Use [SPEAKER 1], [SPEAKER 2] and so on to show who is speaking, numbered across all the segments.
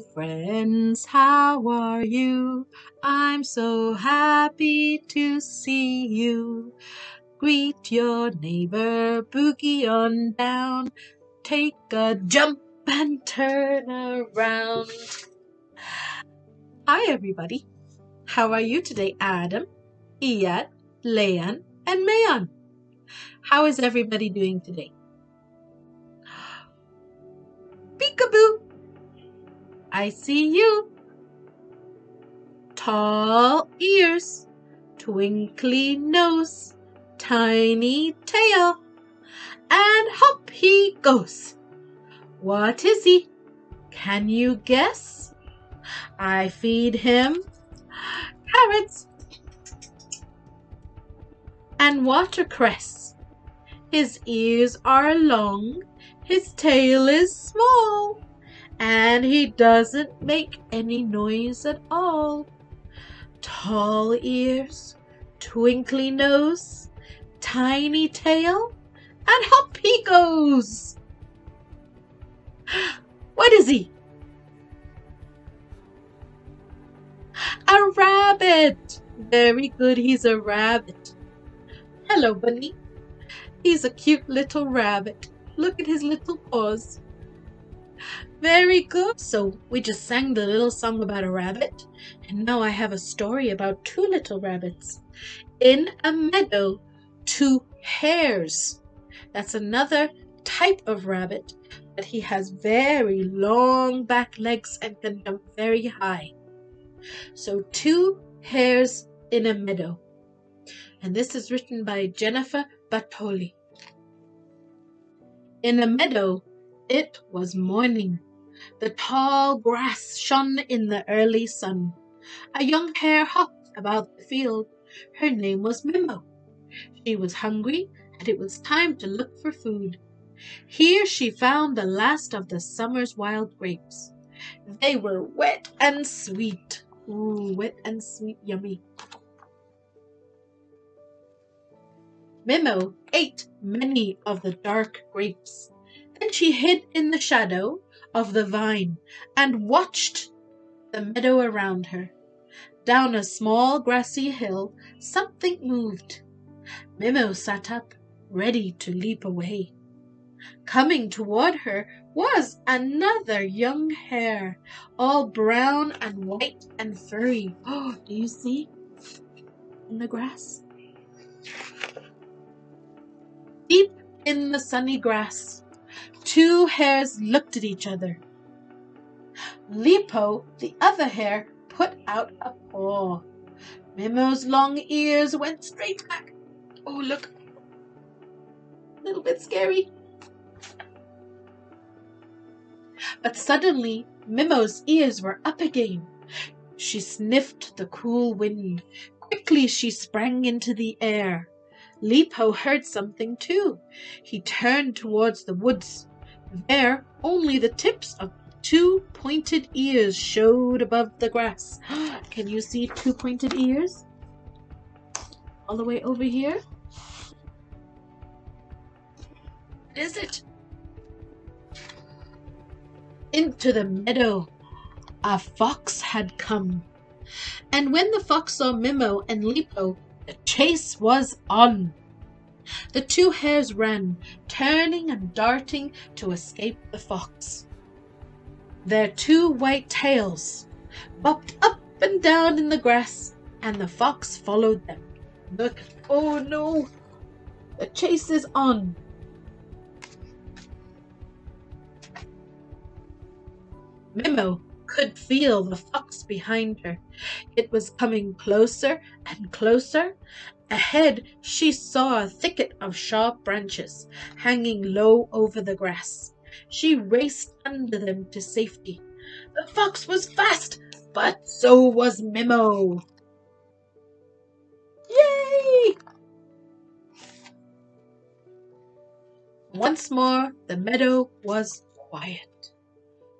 [SPEAKER 1] Friends, how are you? I'm so happy to see you. Greet your neighbor, boogie on down. Take a jump and turn around. Hi, everybody. How are you today, Adam, Iyad, Leon, and Mayon? How is everybody doing today? Peekaboo! I see you. Tall ears, twinkly nose, tiny tail, and hop he goes. What is he? Can you guess? I feed him carrots and watercress. His ears are long, his tail is small, and he doesn't make any noise at all. Tall ears, twinkly nose, tiny tail, and hop he goes. What is he? A rabbit. Very good, he's a rabbit. Hello, Bunny. He's a cute little rabbit. Look at his little paws. Very good. So we just sang the little song about a rabbit, and now I have a story about two little rabbits. In a meadow, two hares. That's another type of rabbit, but he has very long back legs and can jump very high. So two hares in a meadow. And this is written by Jennifer Bartoli. In a meadow, it was morning. The tall grass shone in the early sun. A young hare hopped about the field. Her name was Mimo. She was hungry, and it was time to look for food. Here she found the last of the summer's wild grapes. They were wet and sweet. Ooh, wet and sweet, yummy. Mimo ate many of the dark grapes. Then she hid in the shadow of the vine and watched the meadow around her. Down a small grassy hill, something moved. Mimo sat up, ready to leap away. Coming toward her was another young hare, all brown and white and furry. Oh, do you see? In the grass. Deep in the sunny grass, two hares looked at each other. Lipo, the other hare, put out a paw. Mimo's long ears went straight back. Oh, look. A little bit scary. But suddenly, Mimo's ears were up again. She sniffed the cool wind. Quickly she sprang into the air. Lipo heard something too. He turned towards the woods. There, only the tips of two pointed ears showed above the grass. Can you see two pointed ears? All the way over here? What is it? Into the meadow a fox had come. And when the fox saw Mimo and Lipo, the chase was on. The two hares ran, turning and darting to escape the fox. Their two white tails bobbed up and down in the grass, and the fox followed them. Look, oh no, the chase is on. Mimo could feel the fox behind her. It was coming closer and closer. Ahead, she saw a thicket of sharp branches hanging low over the grass. She raced under them to safety. The fox was fast, but so was Mimo. Yay! Once more, the meadow was quiet.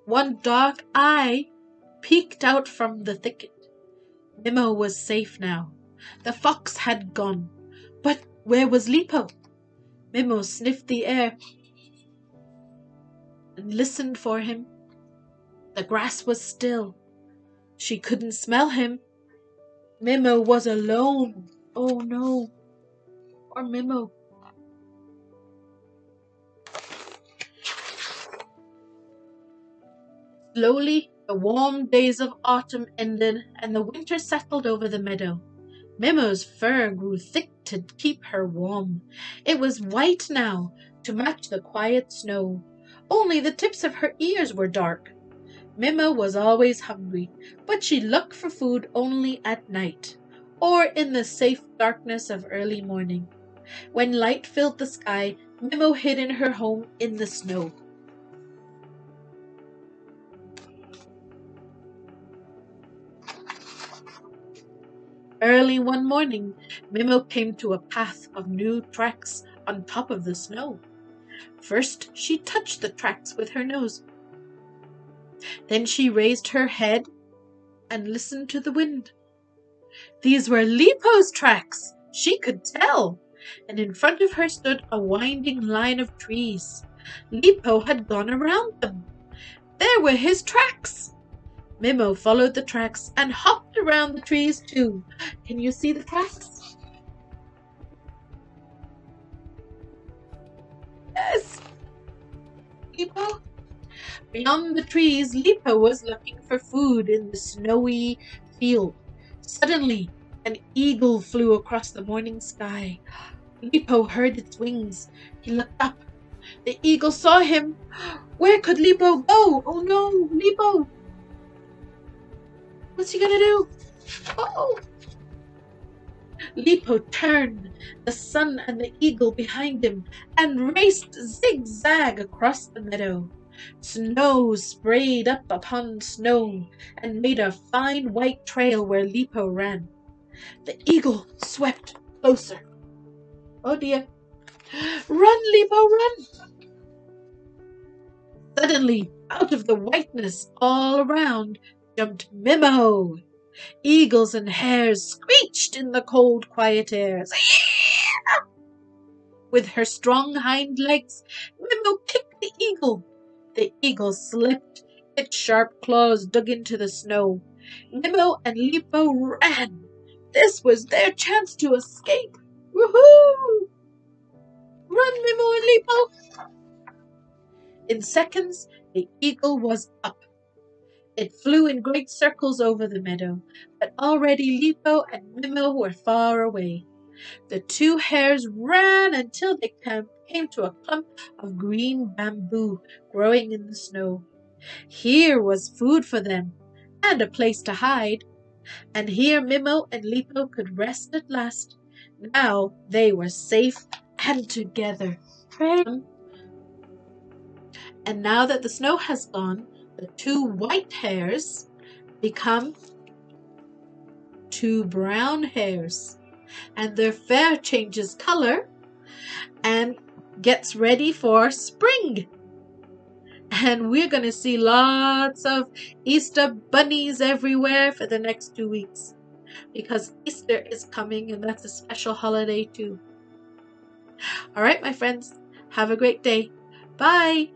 [SPEAKER 1] One dark eye peeked out from the thicket. Mimo was safe now. The fox had gone. But where was Lipo? Mimo sniffed the air and listened for him. The grass was still. She couldn't smell him. Mimo was alone. Oh no. Or Mimo. Slowly, the warm days of autumn ended and the winter settled over the meadow. Mimo's fur grew thick to keep her warm. It was white now, to match the quiet snow. Only the tips of her ears were dark. Mimo was always hungry, but she looked for food only at night, or in the safe darkness of early morning. When light filled the sky, Mimo hid in her home in the snow. Early one morning, Mimo came to a path of new tracks on top of the snow. First, she touched the tracks with her nose. Then she raised her head and listened to the wind. These were Lipo's tracks, she could tell, and in front of her stood a winding line of trees. Lipo had gone around them. There were his tracks. Mimo followed the tracks and hopped around the trees too. Can you see the tracks? Yes. Lipo. Beyond the trees, Lipo was looking for food in the snowy field. Suddenly, an eagle flew across the morning sky. Lipo heard its wings. He looked up. The eagle saw him. Where could Lipo go? Oh no, Lipo! What's he gonna do? Oh! Lipo turned, the sun and the eagle behind him, and raced zigzag across the meadow. Snow sprayed up upon snow and made a fine white trail where Lipo ran. The eagle swept closer. Oh dear. Run, Lipo, run! Suddenly, out of the whiteness all around, jumped Mimo. Eagles and hares screeched in the cold, quiet air. With her strong hind legs, Mimo kicked the eagle. The eagle slipped. Its sharp claws dug into the snow. Mimo and Lipo ran. This was their chance to escape. Woohoo! Run, Mimo and Lipo! In seconds, the eagle was up. It flew in great circles over the meadow, but already Lipo and Mimo were far away. The two hares ran until they came to a clump of green bamboo growing in the snow. Here was food for them and a place to hide. And here Mimo and Lipo could rest at last. Now they were safe and together. And now that the snow has gone, the two white hares become two brown hares and their fur changes color and gets ready for spring and we're going to see lots of Easter bunnies everywhere for the next two weeks because Easter is coming and that's a special holiday too. All right, my friends, have a great day. Bye.